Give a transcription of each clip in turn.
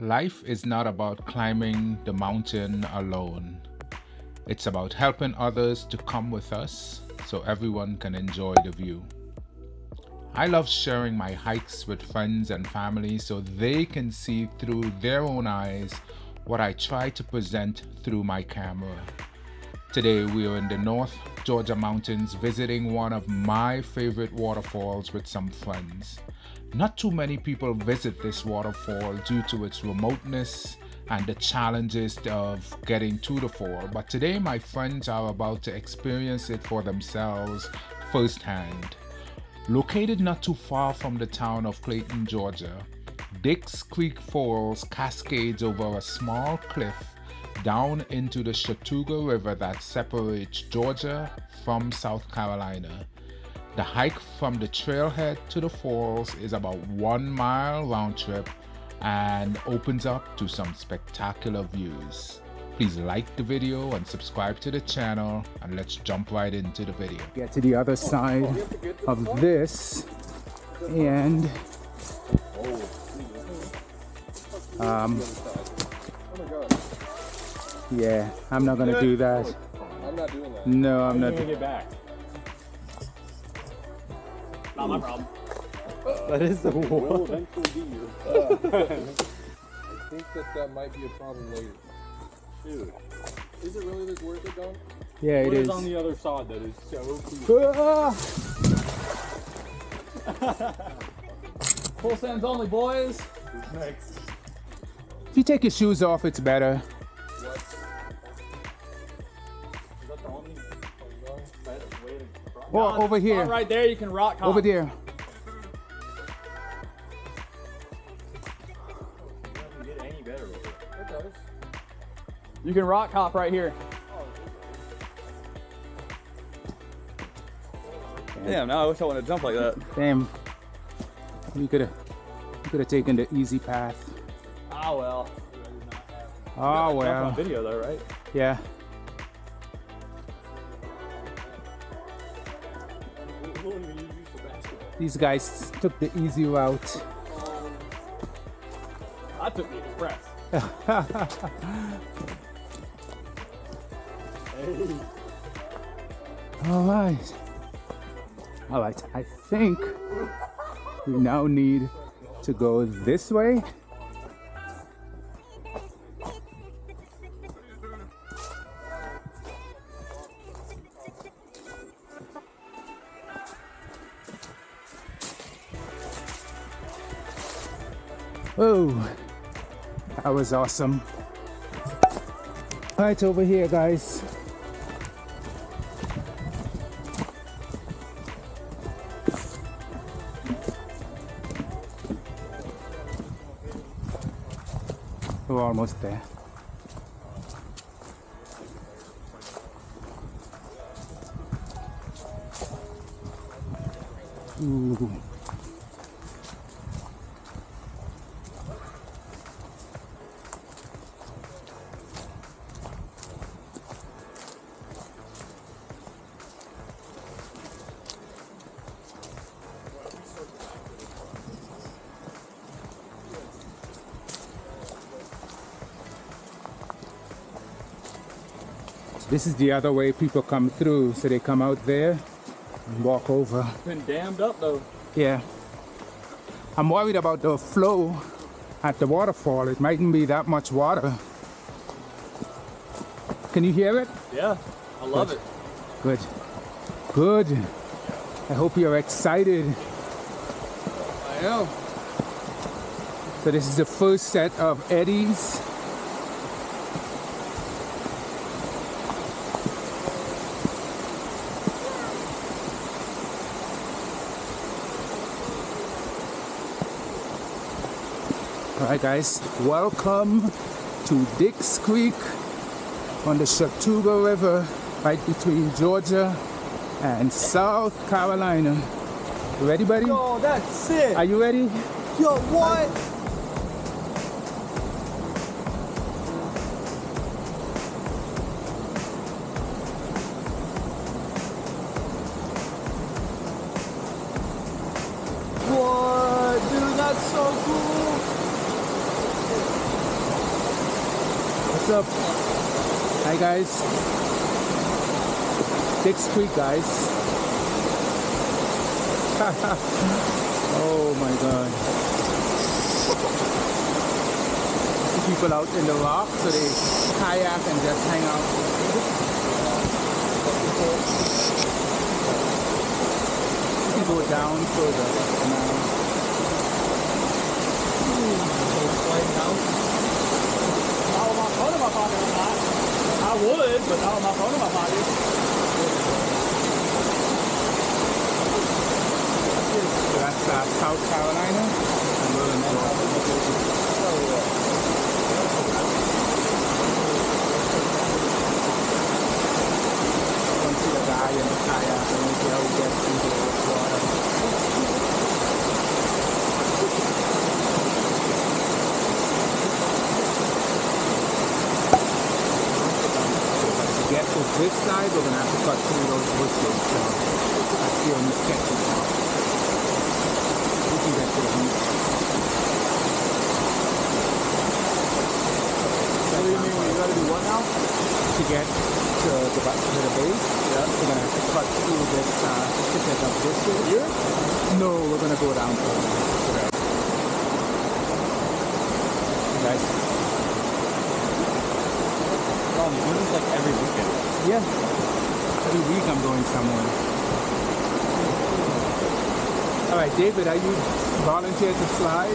Life is not about climbing the mountain alone. It's about helping others to come with us so everyone can enjoy the view. I love sharing my hikes with friends and family so they can see through their own eyes what I try to present through my camera. Today we are in the North Georgia mountains visiting one of my favorite waterfalls with some friends. Not too many people visit this waterfall due to its remoteness and the challenges of getting to the fall, but today my friends are about to experience it for themselves firsthand. Located not too far from the town of Clayton, Georgia, Dick's Creek Falls cascades over a small cliff down into the Chattooga River that separates Georgia from South Carolina. The hike from the trailhead to the falls is about one mile round trip and opens up to some spectacular views. Please like the video and subscribe to the channel and let's jump right into the video. Get to the other side of this and um, yeah, I'm not gonna do that. I'm not doing that. No, I'm not. get back. Not my problem. That is the Will wall. eventually be you. I think that that might be a problem later. Dude, is it really this worth it, Don? Yeah, it What is. is on the other side that is so cool? Full sands only, boys. If you take your shoes off, it's better. Or over here. right there, you can rock hop. Over there. doesn't get any better with it. It does. You can rock hop right here. Damn, now I wish I wanted to jump like that. Damn. You could have you could have taken the easy path. Ah well. Oh Jump on well. video though, right? Yeah. These guys took the easy route. I took the express. All right. All right. I think we now need to go this way. Oh, that was awesome. Right over here, guys. We're almost there. Ooh. This is the other way people come through. So they come out there and walk over. It's Been dammed up though. Yeah. I'm worried about the flow at the waterfall. It mightn't be that much water. Can you hear it? Yeah, I love it. Good. Good. I hope you're excited. I am. So this is the first set of eddies. All right, guys, welcome to Dick's Creek on the Chattooga River, right between Georgia and South Carolina. You ready, buddy? Oh, that's it! Are you ready? Yo, what? What? Dude, that's so cool. What's up? Hi guys. Dick's Creek guys. oh my god. People out in the rock so they kayak and just hang out. You go down further now. Uh, I would, but not with my phone in my pocket. So that's uh, South Carolina. And we're in Georgia. Come see the guy in the kayak and we see how he gets into the water. To get to this we're gonna have to cut through those bushes. So that's the only sketchy part. We can get to the beach. What do you mean? You gotta do what now? To get to the, to the base, Yeah. we're gonna have to cut through this uh, of bushes. Here? No, we're gonna go down to Guys, Oh, you do this like every weekend. Yeah. Every week I'm going somewhere. All right, David, are you volunteered to fly?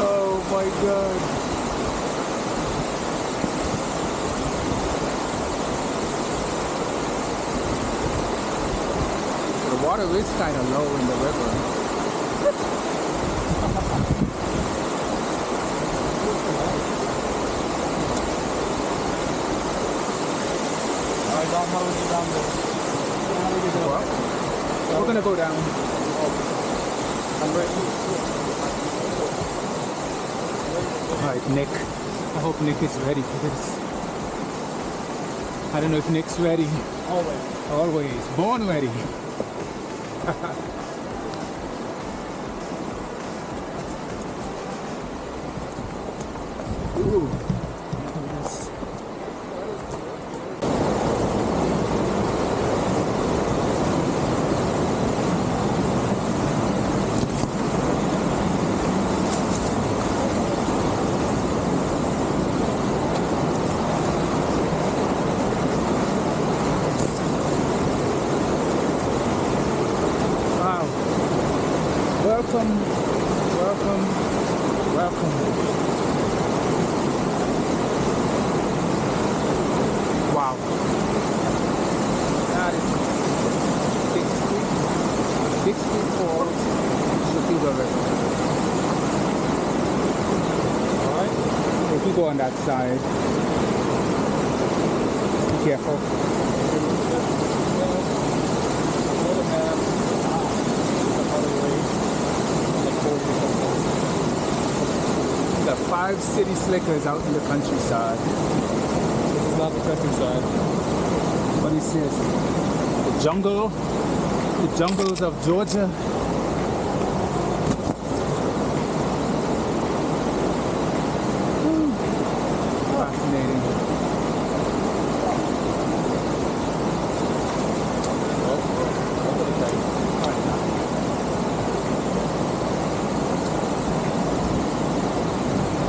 oh my God. The water is kind of low in the river. How do we get down there? How do we get down What? We're gonna go down. I'm ready. All right, Nick. I hope Nick is ready for this. I don't know if Nick's ready. Always. Always. Born ready. Ooh. Yes. Wow. Welcome, welcome, welcome. Wow. That is Dick's Creek, Dick's Creek Falls, Chattooga River. Alright. If you go on that side, be careful. The five city slickers out in the countryside. This is not the countryside. What he says, the jungle, the jungles of Georgia. Whew. Fascinating.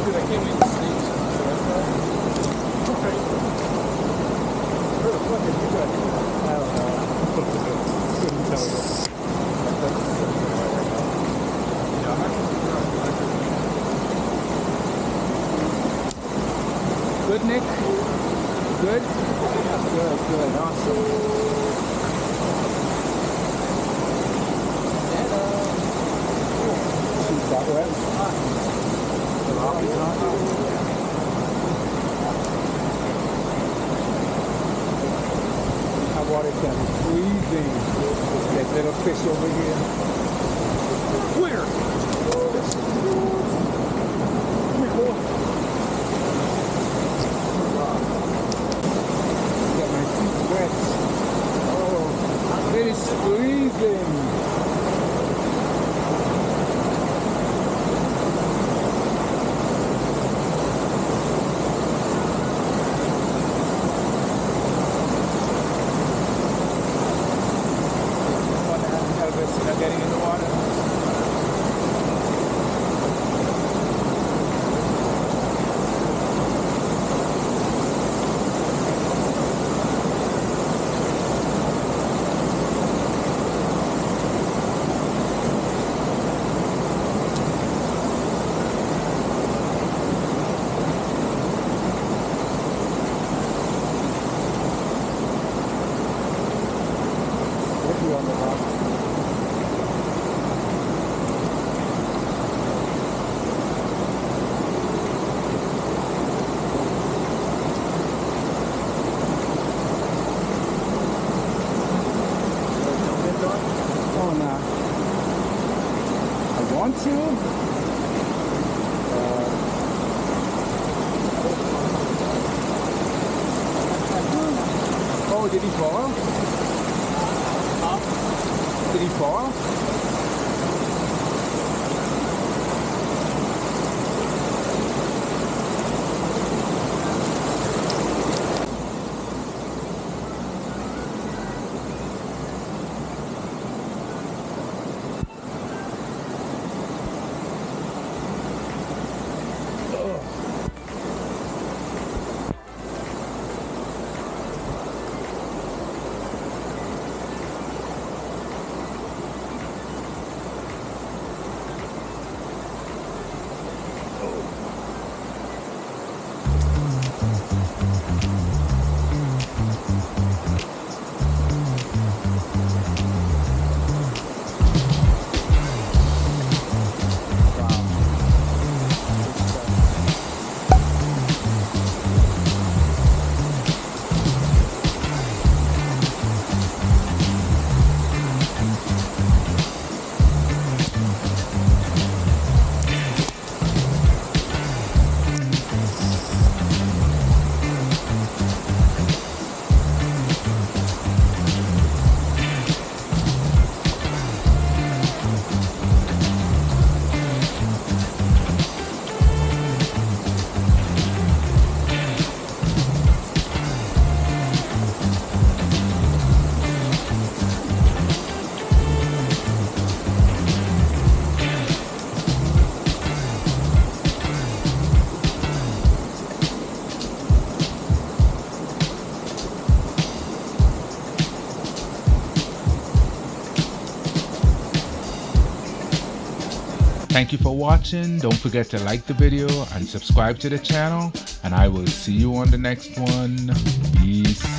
Dude, I can't wait to see Where the fuck is you guys? I don't know. Couldn't tell you. Good, Nick? Good? Good, good, awesome. Shoot that water can freezing. There's little fish over here. Where? Did he fall? Did he fall? Thank you for watching. Don't forget to like the video and subscribe to the channel. And I will see you on the next one. Peace.